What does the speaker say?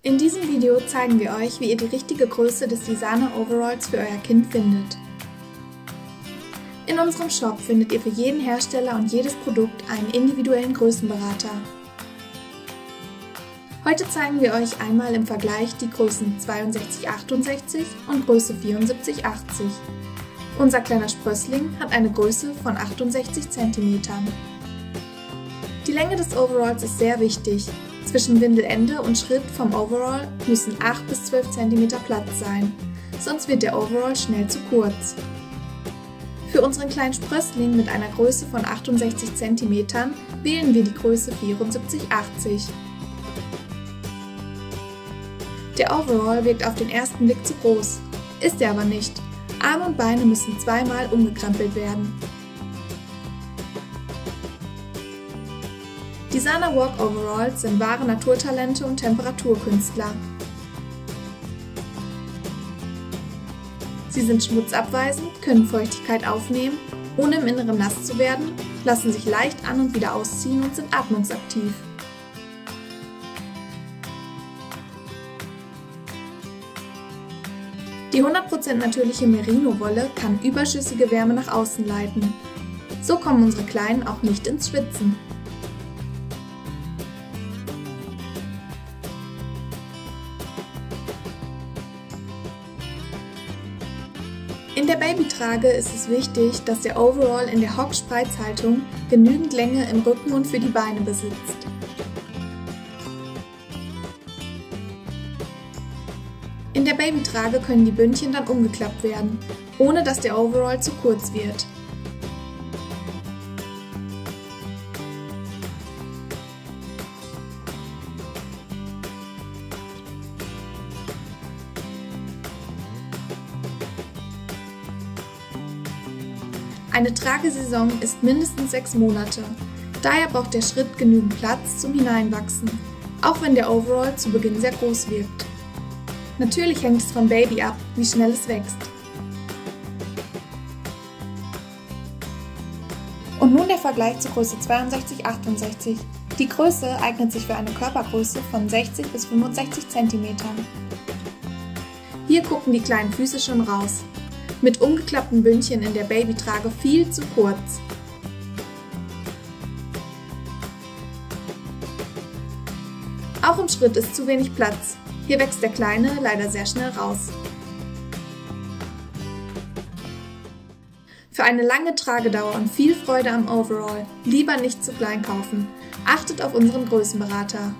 In diesem Video zeigen wir euch, wie ihr die richtige Größe des Designer Overalls für euer Kind findet. In unserem Shop findet ihr für jeden Hersteller und jedes Produkt einen individuellen Größenberater. Heute zeigen wir euch einmal im Vergleich die Größen 6268 und Größe 7480. Unser kleiner Sprössling hat eine Größe von 68 cm. Die Länge des Overalls ist sehr wichtig, zwischen Windelende und Schritt vom Overall müssen 8 bis 12 cm Platz sein, sonst wird der Overall schnell zu kurz. Für unseren kleinen Sprössling mit einer Größe von 68 cm wählen wir die Größe 7480. Der Overall wirkt auf den ersten Blick zu groß, ist er aber nicht. Arme und Beine müssen zweimal umgekrempelt werden. Designer Walk Overalls sind wahre Naturtalente und Temperaturkünstler. Sie sind schmutzabweisend, können Feuchtigkeit aufnehmen, ohne im Inneren nass zu werden, lassen sich leicht an und wieder ausziehen und sind atmungsaktiv. Die 100% natürliche Merino-Wolle kann überschüssige Wärme nach außen leiten. So kommen unsere Kleinen auch nicht ins Schwitzen. In der Babytrage ist es wichtig, dass der Overall in der Hockspreizhaltung genügend Länge im Rücken und für die Beine besitzt. In der Babytrage können die Bündchen dann umgeklappt werden, ohne dass der Overall zu kurz wird. Eine Tragesaison ist mindestens sechs Monate. Daher braucht der Schritt genügend Platz zum Hineinwachsen, auch wenn der Overall zu Beginn sehr groß wirkt. Natürlich hängt es vom Baby ab, wie schnell es wächst. Und nun der Vergleich zur Größe 62-68. Die Größe eignet sich für eine Körpergröße von 60 bis 65 cm. Hier gucken die kleinen Füße schon raus mit umgeklappten Bündchen in der Babytrage viel zu kurz. Auch im Schritt ist zu wenig Platz. Hier wächst der Kleine leider sehr schnell raus. Für eine lange Tragedauer und viel Freude am Overall lieber nicht zu klein kaufen. Achtet auf unseren Größenberater.